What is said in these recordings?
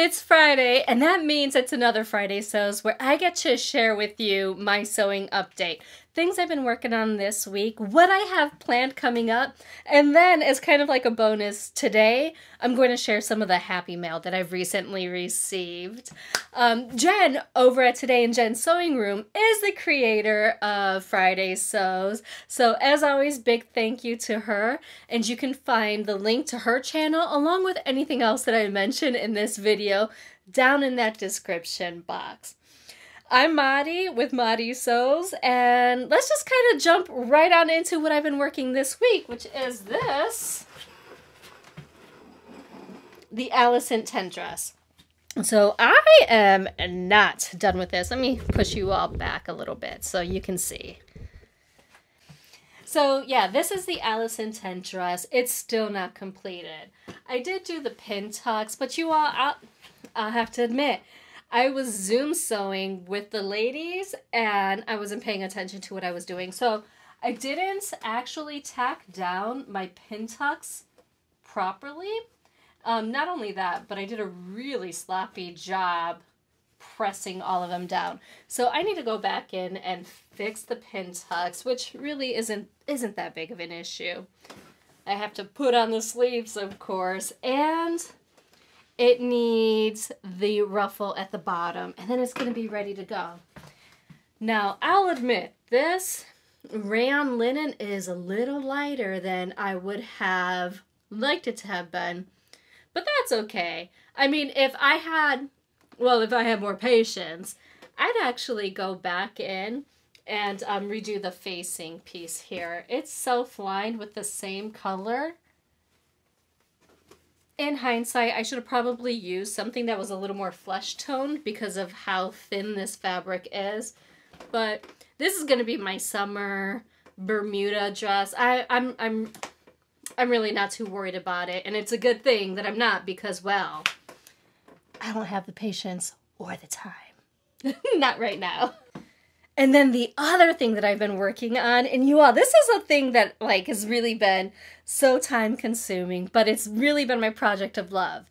It's Friday, and that means it's another Friday Sews where I get to share with you my sewing update. Things I've been working on this week, what I have planned coming up, and then as kind of like a bonus today, I'm going to share some of the happy mail that I've recently received. Um, Jen over at Today in Jen's Sewing Room is the creator of Friday Sews. So as always, big thank you to her, and you can find the link to her channel along with anything else that I mentioned in this video video down in that description box. I'm Mari with Mari Sews, and let's just kind of jump right on into what I've been working this week, which is this the Allison tent dress. So I am not done with this. Let me push you all back a little bit so you can see. So yeah, this is the Allison tent dress. It's still not completed. I did do the pin tucks, but you all, I'll, I'll have to admit, I was Zoom sewing with the ladies and I wasn't paying attention to what I was doing. So I didn't actually tack down my pin tucks properly. Um, not only that, but I did a really sloppy job pressing all of them down. So I need to go back in and fix the pin tucks, which really isn't isn't that big of an issue. I have to put on the sleeves, of course, and it needs the ruffle at the bottom, and then it's going to be ready to go. Now, I'll admit, this rayon linen is a little lighter than I would have liked it to have been, but that's okay. I mean, if I had, well, if I had more patience, I'd actually go back in and um, redo the facing piece here. It's self-lined with the same color. In hindsight, I should have probably used something that was a little more flesh toned because of how thin this fabric is. But this is going to be my summer Bermuda dress. I, I'm, I'm, I'm really not too worried about it. And it's a good thing that I'm not because, well, I don't have the patience or the time. not right now. And then the other thing that I've been working on, and you all, this is a thing that like has really been so time consuming, but it's really been my project of love.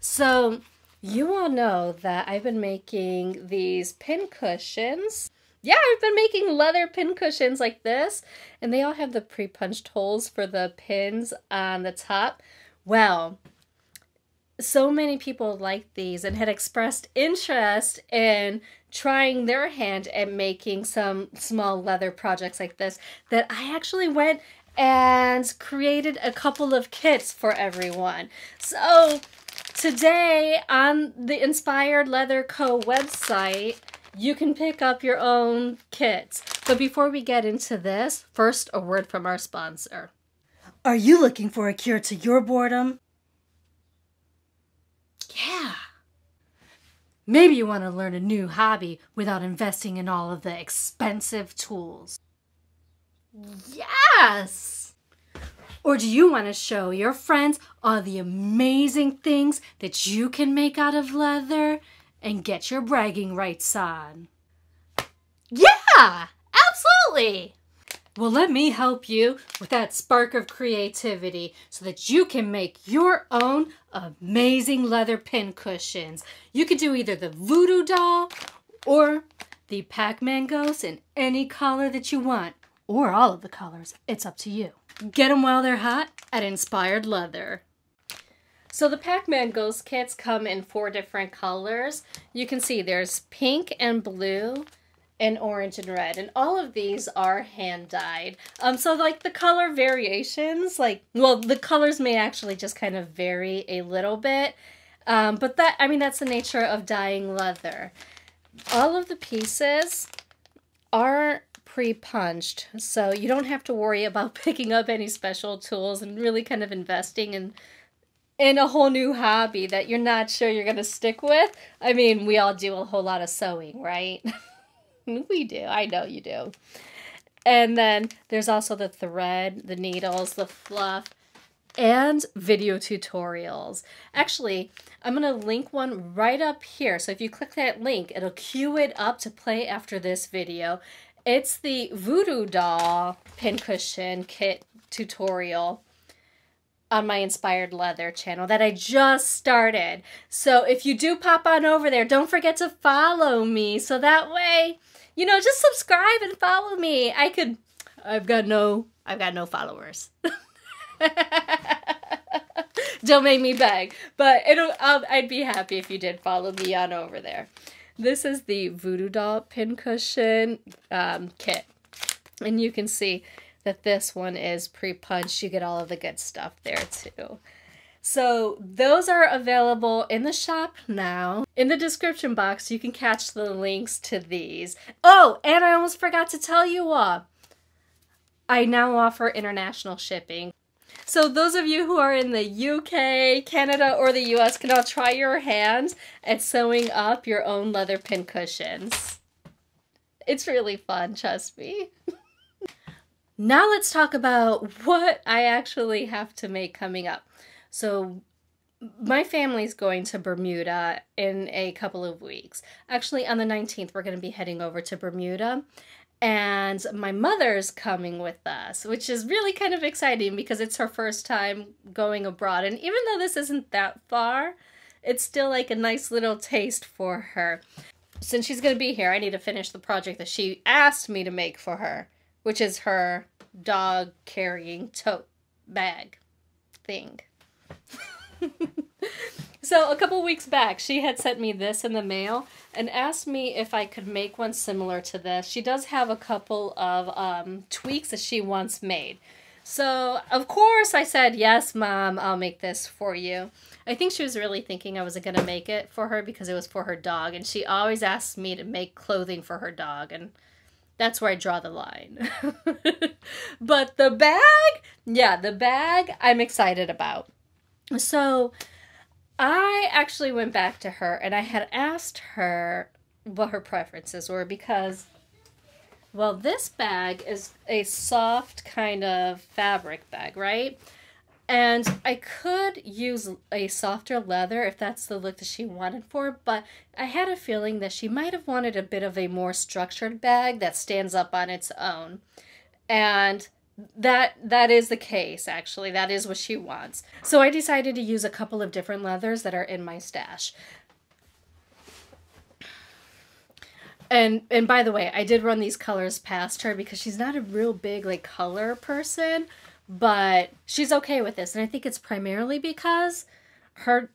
So you all know that I've been making these pin cushions. Yeah, I've been making leather pin cushions like this, and they all have the pre-punched holes for the pins on the top. Well, so many people liked these and had expressed interest in trying their hand at making some small leather projects like this that I actually went and created a couple of kits for everyone. So today on the Inspired Leather Co website, you can pick up your own kits. But before we get into this, first a word from our sponsor. Are you looking for a cure to your boredom? Yeah. Maybe you want to learn a new hobby without investing in all of the expensive tools. Yes! Or do you want to show your friends all the amazing things that you can make out of leather and get your bragging rights on? Yeah! Absolutely! Well, let me help you with that spark of creativity so that you can make your own amazing leather pin cushions. You can do either the voodoo doll or the Pac-Man ghost in any color that you want, or all of the colors. It's up to you. Get them while they're hot at Inspired Leather. So the Pac-Man Ghost kits come in four different colors. You can see there's pink and blue, and orange and red. And all of these are hand dyed. Um, so like the color variations, like, well, the colors may actually just kind of vary a little bit. Um, but that, I mean, that's the nature of dyeing leather. All of the pieces are pre-punched, so you don't have to worry about picking up any special tools and really kind of investing in in a whole new hobby that you're not sure you're going to stick with. I mean, we all do a whole lot of sewing, right? we do. I know you do. And then there's also the thread, the needles, the fluff, and video tutorials. Actually, I'm going to link one right up here. So if you click that link, it'll cue it up to play after this video. It's the Voodoo Doll pincushion kit tutorial. On my Inspired Leather channel that I just started. So if you do pop on over there, don't forget to follow me. So that way, you know, just subscribe and follow me. I could, I've got no, I've got no followers. don't make me beg, but it'll, I'll, I'd be happy if you did follow me on over there. This is the Voodoo Doll Pincushion um, kit. And you can see that this one is pre-punched. You get all of the good stuff there too. So those are available in the shop now. In the description box, you can catch the links to these. Oh, and I almost forgot to tell you all. I now offer international shipping. So those of you who are in the UK, Canada, or the US can all try your hands at sewing up your own leather pin cushions. It's really fun, trust me. Now let's talk about what I actually have to make coming up. So my family's going to Bermuda in a couple of weeks. Actually, on the 19th, we're going to be heading over to Bermuda. And my mother's coming with us, which is really kind of exciting because it's her first time going abroad. And even though this isn't that far, it's still like a nice little taste for her. Since she's going to be here, I need to finish the project that she asked me to make for her, which is her dog carrying tote bag thing. so a couple weeks back, she had sent me this in the mail and asked me if I could make one similar to this. She does have a couple of um, tweaks that she wants made. So, of course, I said, Yes, Mom, I'll make this for you. I think she was really thinking I wasn't going to make it for her because it was for her dog. And she always asks me to make clothing for her dog. And that's where I draw the line. but the bag, yeah, the bag I'm excited about. So I actually went back to her and I had asked her what her preferences were because, well, this bag is a soft kind of fabric bag, right? And I could use a softer leather if that's the look that she wanted for, but I had a feeling that she might have wanted a bit of a more structured bag that stands up on its own. And that that is the case actually. That is what she wants. So I decided to use a couple of different leathers that are in my stash. And and by the way, I did run these colors past her because she's not a real big like color person but she's okay with this. And i think it's primarily because her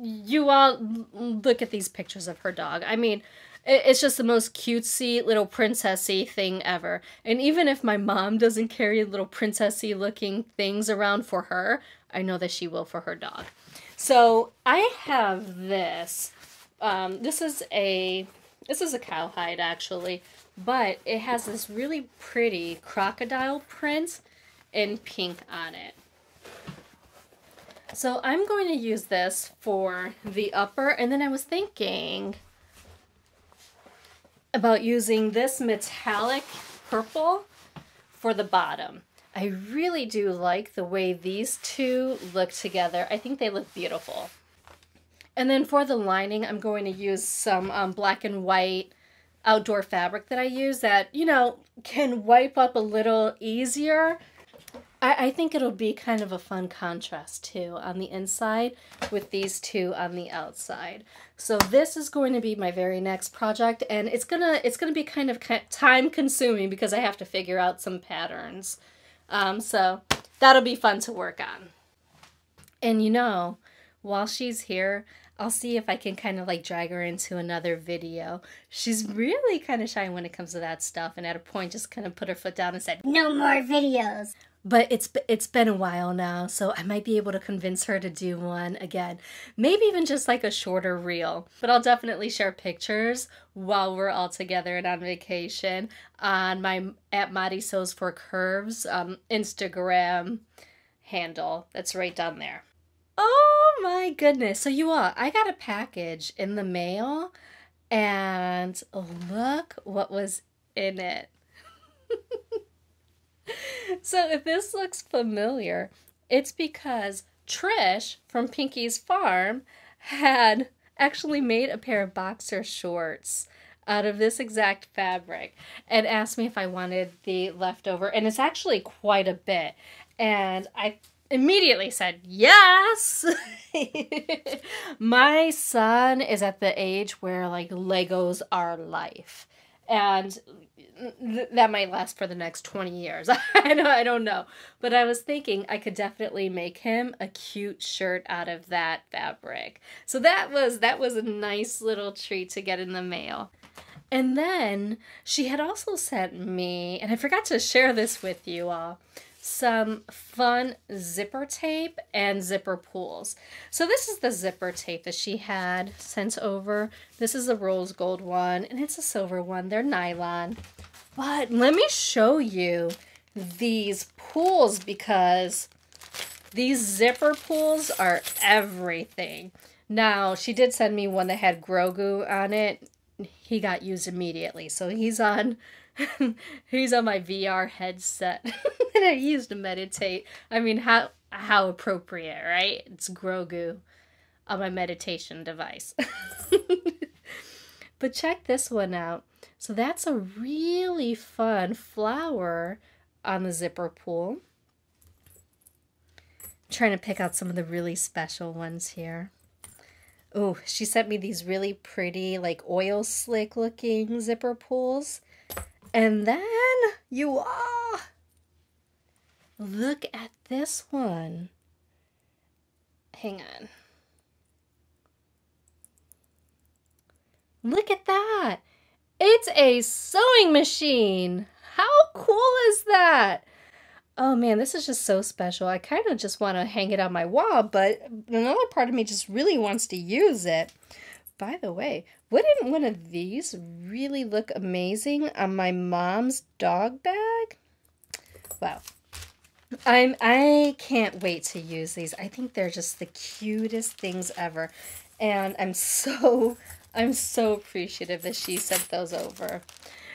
you all look at these pictures of her dog. I mean it's just the most cutesy little princessy thing ever. And even if my mom doesn't carry little princessy looking things around for her i know that she will for her dog. So i have this um, this is a this is a cowhide actually but it has this really pretty crocodile print in pink on it. So I'm going to use this for the upper, and then I was thinking about using this metallic purple for the bottom. I really do like the way these two look together. I think they look beautiful. And then for the lining, I'm going to use some um, black and white outdoor fabric that I use that, you know, can wipe up a little easier I, I think it'll be kind of a fun contrast too on the inside with these two on the outside. So this is going to be my very next project and it's gonna it's gonna be kind of time consuming because I have to figure out some patterns. Um, so that'll be fun to work on. And you know, while she's here, I'll see if I can kind of like drag her into another video. She's really kind of shy when it comes to that stuff and at a point just kind of put her foot down and said, no more videos but it's it's been a while now so i might be able to convince her to do one again. Maybe even just like a shorter reel but i'll definitely share pictures while we're all together and on vacation on my at Mari Sews for Curves um, instagram handle that's right down there. Oh my goodness. So you all i got a package in the mail and look what was in it so if this looks familiar, it's because Trish from Pinky's Farm had actually made a pair of boxer shorts out of this exact fabric and asked me if I wanted the leftover and it's actually quite a bit and I immediately said yes. My son is at the age where like Legos are life. And th- that might last for the next 20 years. I don't, I don't know. But I was thinking I could definitely make him a cute shirt out of that fabric. So that was that was a nice little treat to get in the mail. And then she had also sent me, and I forgot to share this with you all, some fun zipper tape and zipper pulls. So this is the zipper tape that she had sent over. This is a rose gold one, and it's a silver one. They're nylon. But let me show you these pulls because these zipper pulls are everything. Now, she did send me one that had Grogu on it he got used immediately. So he's on he's on my VR headset I used to meditate. I mean how how appropriate, right? It's Grogu on my meditation device. but check this one out. So that's a really fun flower on the zipper pull. I'm trying to pick out some of the really special ones here. Oh, she sent me these really pretty, like oil slick looking zipper pulls. And then you are. Look at this one. Hang on. Look at that. It's a sewing machine. How cool is that? oh man, this is just so special. I kind of just want to hang it on my wall, but another part of me just really wants to use it. By the way, wouldn't one of these really look amazing on my mom's dog bag? Wow. I'm I can't wait to use these. I think they're just the cutest things ever. And I'm so I'm so appreciative that she sent those over.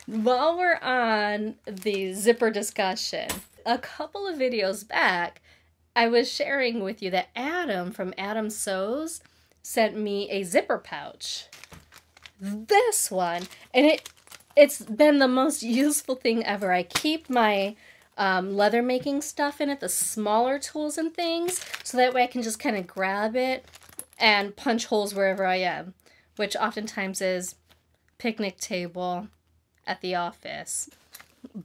While we're on the zipper discussion, a couple of videos back, I was sharing with you that Adam from Adam Sews sent me a zipper pouch. This one, and it it's been the most useful thing ever. I keep my um, leather making stuff in it, the smaller tools and things, so that way I can just kind of grab it and punch holes wherever I am, which oftentimes is picnic table at the office.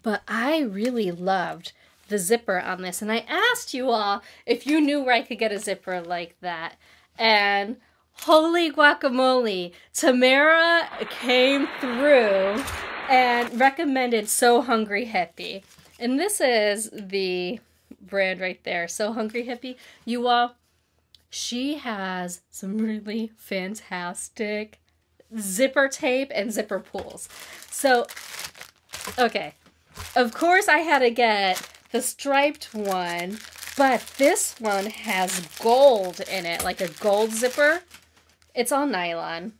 But I really loved the zipper on this. And I asked you all if you knew where I could get a zipper like that. And holy guacamole, Tamara came through and recommended Sew Hungry Hippie. And this is the brand right there, Sew Hungry Hippie. You all, she has some really fantastic zipper tape and zipper pulls. So, okay. Of course, I had to get the striped one, but this one has gold in it, like a gold zipper. It's all nylon.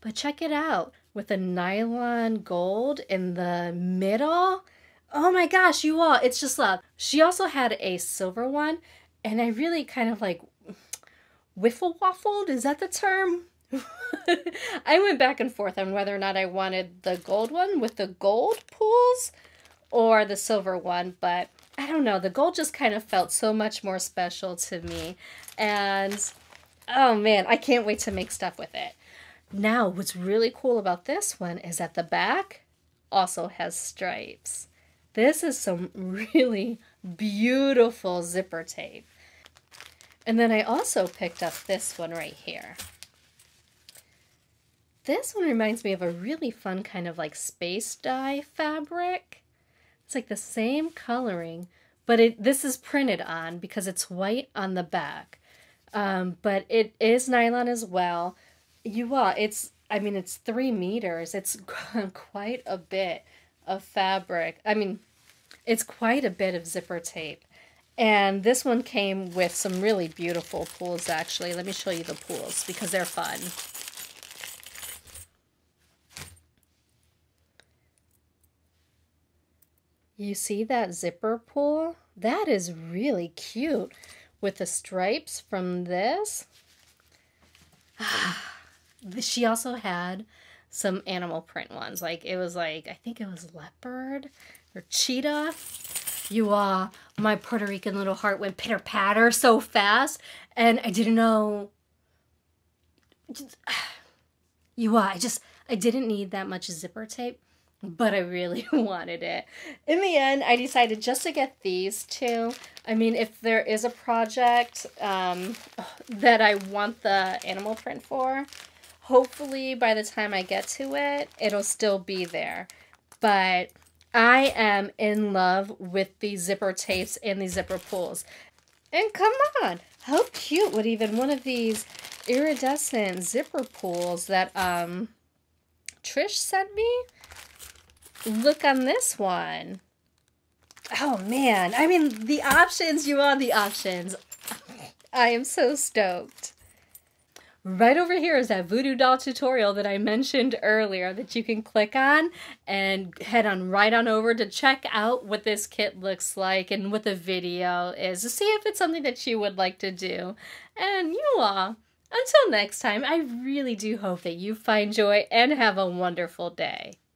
But check it out with a nylon gold in the middle. Oh my gosh, you all, it's just love. She also had a silver one, and I really kind of like wiffle waffled. Is that the term? I went back and forth on whether or not I wanted the gold one with the gold pools or the silver one, but I don't know. The gold just kind of felt so much more special to me. And oh man, I can't wait to make stuff with it. Now, what's really cool about this one is that the back also has stripes. This is some really beautiful zipper tape. And then I also picked up this one right here. This one reminds me of a really fun kind of like space dye fabric. It's like the same coloring, but it this is printed on because it's white on the back. Um, but it is nylon as well. You are. It's. I mean, it's three meters. It's quite a bit of fabric. I mean, it's quite a bit of zipper tape. And this one came with some really beautiful pools, actually. Let me show you the pools because they're fun. You see that zipper pool? That is really cute with the stripes from this. Ah, she also had some animal print ones. Like it was like, I think it was leopard or cheetah. You uh my Puerto Rican little heart went pitter patter so fast and I didn't know you uh I just I didn't need that much zipper tape, but I really wanted it. In the end, I decided just to get these two. I mean, if there is a project um, that I want the animal print for, hopefully by the time I get to it, it'll still be there. But I am in love with the zipper tapes and the zipper pulls. And come on, how cute would even one of these iridescent zipper pulls that um Trish sent me? Look on this one. Oh man, I mean the options, you are the options. I am so stoked. Right over here is that voodoo doll tutorial that I mentioned earlier that you can click on and head on right on over to check out what this kit looks like and what the video is to see if it's something that you would like to do. And you all, until next time, I really do hope that you find joy and have a wonderful day.